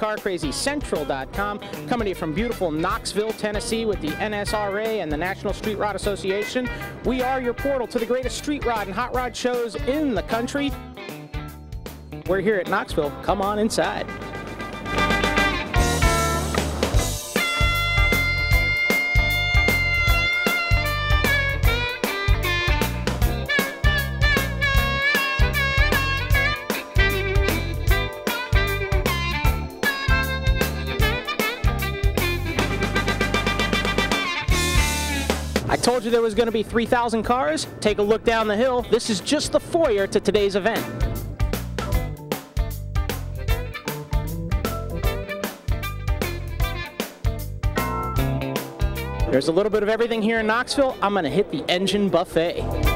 CarCrazyCentral.com, coming to you from beautiful Knoxville, Tennessee, with the NSRA and the National Street Rod Association. We are your portal to the greatest street rod and hot rod shows in the country. We're here at Knoxville. Come on inside. Told you there was going to be 3,000 cars. Take a look down the hill. This is just the foyer to today's event. There's a little bit of everything here in Knoxville. I'm going to hit the engine buffet.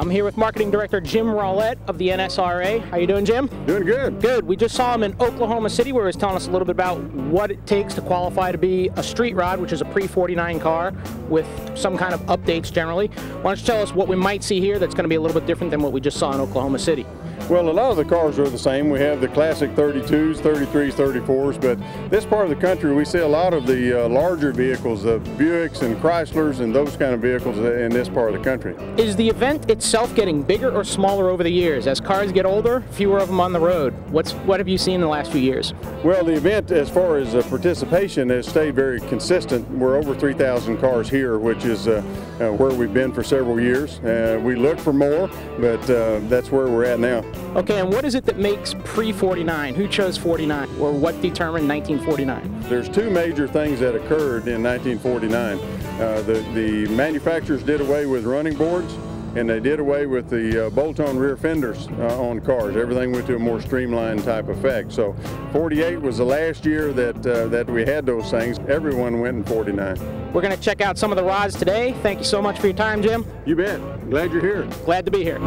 I'm here with Marketing Director Jim Rowlett of the NSRA. How you doing, Jim? Doing good. Good. We just saw him in Oklahoma City where he was telling us a little bit about what it takes to qualify to be a street rod, which is a pre-49 car with some kind of updates generally. Why don't you tell us what we might see here that's going to be a little bit different than what we just saw in Oklahoma City? Well, a lot of the cars are the same. We have the classic 32s, 33s, 34s, but this part of the country we see a lot of the uh, larger vehicles, the Buicks and Chryslers and those kind of vehicles in this part of the country. Is the event itself getting bigger or smaller over the years? As cars get older, fewer of them on the road. What's what have you seen in the last few years? Well, the event, as far as uh, participation, has stayed very consistent. We're over 3,000 cars here, which is uh, uh, where we've been for several years. Uh, we look for more, but uh, that's where we're at now. Okay, and what is it that makes pre-49? Who chose 49, or what determined 1949? There's two major things that occurred in 1949. Uh, the, the manufacturers did away with running boards and they did away with the uh, bolt-on rear fenders uh, on cars. Everything went to a more streamlined type effect. So 48 was the last year that, uh, that we had those things. Everyone went in 49. We're going to check out some of the rods today. Thank you so much for your time, Jim. You bet. Glad you're here. Glad to be here.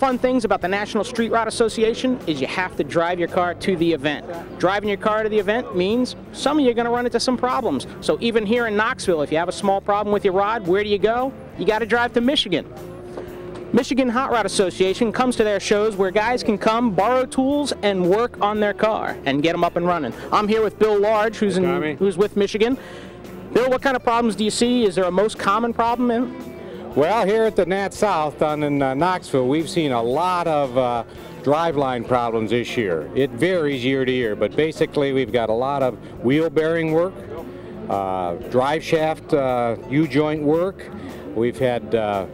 Fun things about the National Street Rod Association is you have to drive your car to the event. Driving your car to the event means some of you are going to run into some problems. So even here in Knoxville, if you have a small problem with your rod, where do you go? You got to drive to Michigan. Michigan Hot Rod Association comes to their shows where guys can come, borrow tools, and work on their car and get them up and running. I'm here with Bill Large, who's, in, who's with Michigan. Bill, what kind of problems do you see? Is there a most common problem? In? Well, here at the Nat South down in uh, Knoxville, we've seen a lot of uh, driveline problems this year. It varies year to year, but basically we've got a lot of wheel bearing work, uh, drive shaft uh, U-joint work. We've had uh,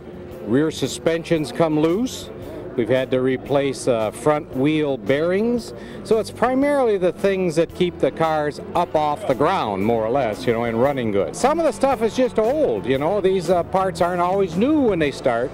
rear suspensions come loose. We've had to replace uh, front wheel bearings. So it's primarily the things that keep the cars up off the ground, more or less, you know, and running good. Some of the stuff is just old, you know. These uh, parts aren't always new when they start.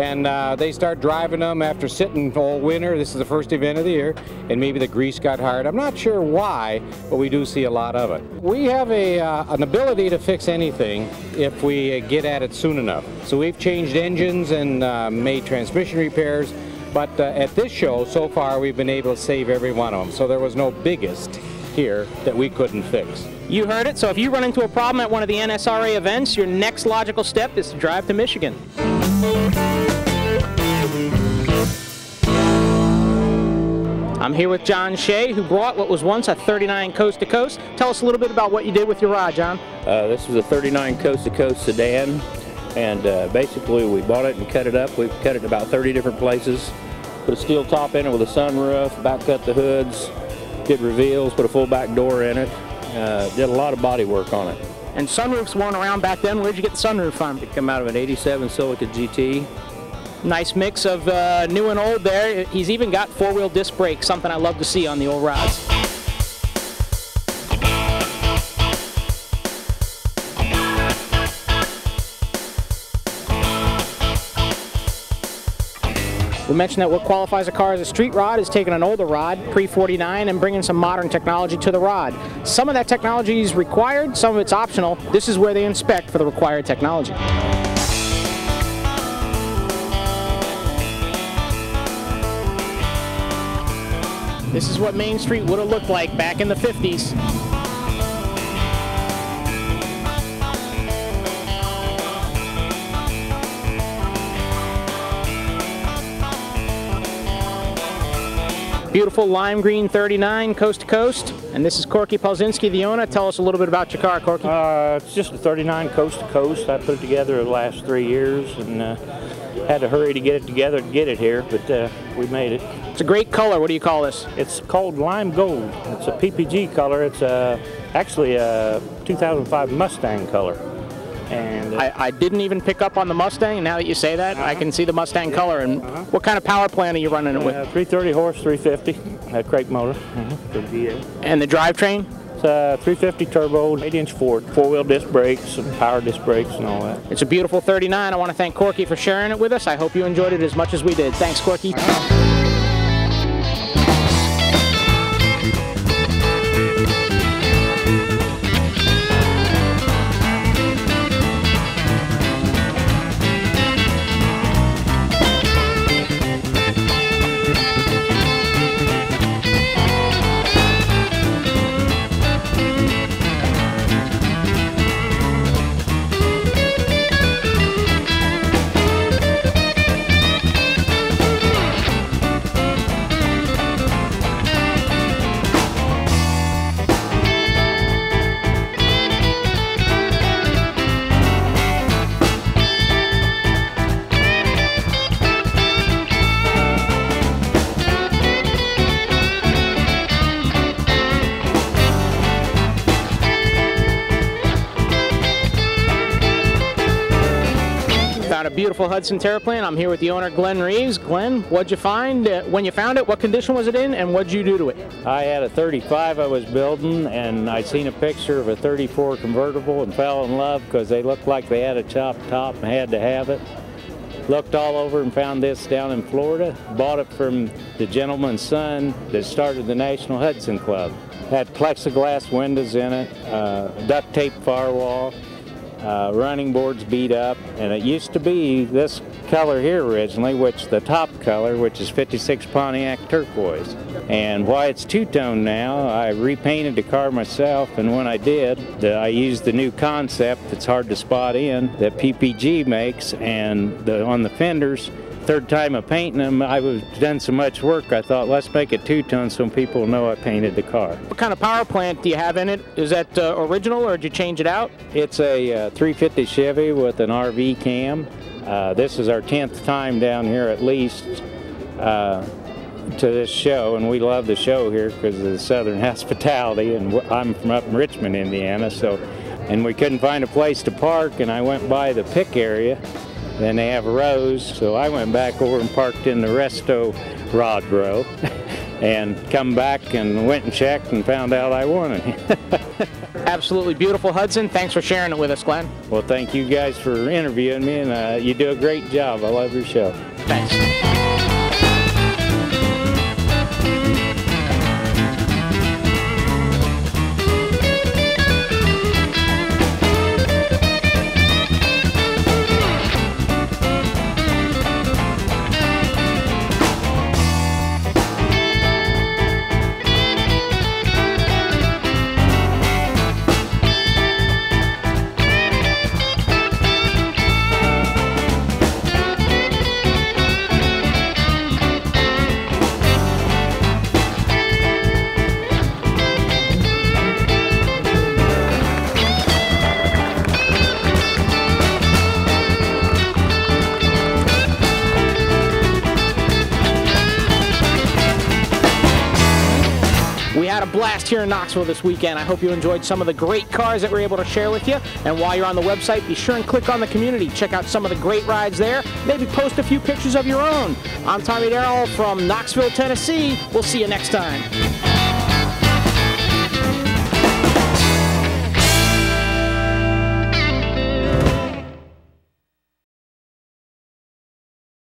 And uh, they start driving them after sitting all winter. This is the first event of the year, and maybe the grease got hard. I'm not sure why, but we do see a lot of it. We have a, uh, an ability to fix anything if we get at it soon enough. So we've changed engines and uh, made transmission repairs, but uh, at this show, so far, we've been able to save every one of them. So there was no biggest here that we couldn't fix. You heard it. So if you run into a problem at one of the NSRA events, your next logical step is to drive to Michigan. I'm here with John Shea, who brought what was once a 39 Coast to Coast. Tell us a little bit about what you did with your rod, John. Uh, this was a 39 Coast to Coast sedan, and uh, basically we bought it and cut it up. We cut it in about 30 different places. Put a steel top in it with a sunroof, back cut the hoods, did reveals, put a full back door in it. Uh, did a lot of body work on it. And sunroofs weren't around back then. Where'd you get the sunroof from? It come out of an 87 Celica GT. Nice mix of uh, new and old there. He's even got four-wheel disc brakes, something I love to see on the old rods. We mentioned that what qualifies a car as a street rod is taking an older rod, pre-49, and bringing some modern technology to the rod. Some of that technology is required, some of it's optional. This is where they inspect for the required technology. This is what Main Street would have looked like back in the 50s. Beautiful lime green 39, coast to coast. And this is Corky Pelzinski, the owner. Tell us a little bit about your car, Corky. Uh, it's just a 39 coast to coast. I put it together the last three years and uh, had to hurry to get it together to get it here, but uh, we made it. It's a great color. What do you call this? It's called lime gold. It's a PPG color. It's uh, actually a 2005 Mustang color. And uh, I, I didn't even pick up on the Mustang. Now that you say that, I can see the Mustang color. And what kind of power plant are you running it with? uh, 330 horse, 350, a crate motor VA. And the drivetrain? It's a 350 turbo, 8-inch Ford, four-wheel disc brakes, and power disc brakes, and all that. It's a beautiful 39. I want to thank Corky for sharing it with us. I hope you enjoyed it as much as we did. Thanks, Corky. Beautiful Hudson Terraplane. I'm here with the owner, Glenn Reeves. Glenn, what'd you find? Uh, when you found it, what condition was it in, and what'd you do to it? I had a 35 I was building, and I seen a picture of a 34 convertible and fell in love because they looked like they had a chopped top and had to have it. Looked all over and found this down in Florida. Bought it from the gentleman's son that started the National Hudson Club. Had plexiglass windows in it, uh, duct tape firewall, uh, running boards beat up, and it used to be this color here originally, which the top color, which is 56 Pontiac turquoise. And why it's two-tone now, I repainted the car myself, and when I did, the, I used the new concept that's hard to spot in that PPG makes, and the, on the fenders, third time of painting them, I was done so much work, I thought, let's make it two-tone so people know I painted the car. What kind of power plant do you have in it? Is that uh, original, or did you change it out? It's a uh, 350 Chevy with an RV cam. Uh, this is our 10th time down here at least uh, to this show, and we love the show here because of the southern hospitality. And w- I'm from up in Richmond, Indiana, so and we couldn't find a place to park, and I went by the pick area. Then they have rows, so I went back over and parked in the resto rod row, and come back and went and checked and found out I won it. Absolutely beautiful Hudson. Thanks for sharing it with us, Glenn. Well, thank you guys for interviewing me, and uh, you do a great job. I love your show. Thanks. Blast here in Knoxville this weekend. I hope you enjoyed some of the great cars that we're able to share with you. And while you're on the website, be sure and click on the community. Check out some of the great rides there. Maybe post a few pictures of your own. I'm Tommy Darrell from Knoxville, Tennessee. We'll see you next time.